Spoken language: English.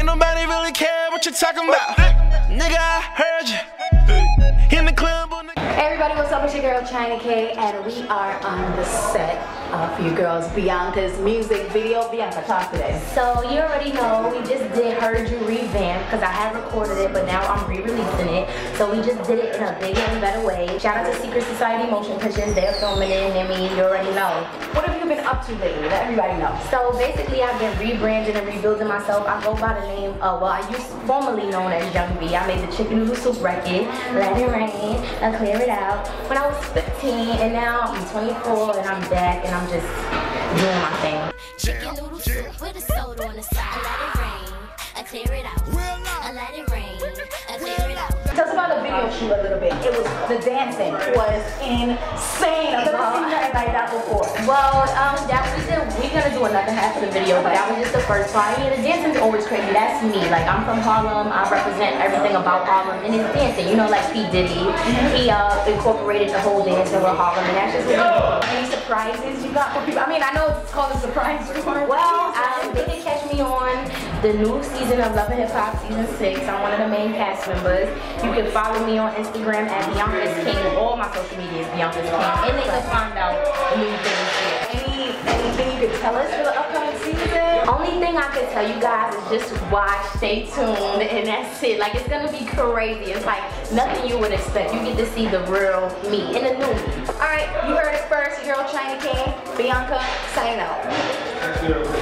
Ain't nobody really care what you're talking about. Nigga, I heard you. In the club on the Hey everybody, what's up? It's your girl Chiney K, and we are on the set of your girl's Bianca's music video. Bianca, talk today. So you already know we just did Hurd Ju Revamp because I had recorded it but now I'm re-releasing it. So we just did it in a bigger and better way. Shout out to Secret Society Motion Pictures, they're filming it and me, you already know. What have you been up to lately? Let everybody know. So basically I've been rebranding and rebuilding myself. I go by the name of, well I used formerly known as Young B. I made the Chicken Noodle Soup record, Let It Rain, and Clear It Out when I was 15 and now I'm 24 and I'm back and I'm just doing my thing. Chicken noodle soup with a soda on the side. Video shoot a little bit. It was the dancing was insane. I've never seen nothing like that before. Well, um, that was we're gonna do another half of the video, but that was just the first part. Yeah, the dancing's always crazy. That's me. Like, I'm from Harlem. I represent everything about Harlem, and it's dancing. You know, like P. Diddy, he uh, incorporated the whole dancing with Harlem, and that's just do. Any surprises you got for people? I mean, I know it's called a surprise the new season of Love Hip Hop season six. I'm one of the main cast members. You can follow me on Instagram at Bianca's King. All my social media is Bianca's King, and they can find out new things there. Any anything you could tell us for the upcoming season? Only thing I can tell you guys is just watch, stay tuned, and that's it. Like it's gonna be crazy. It's like nothing you would expect. You get to see the real me in the new me. All right, you heard it first. Girl Chiney King, Bianca, signing out.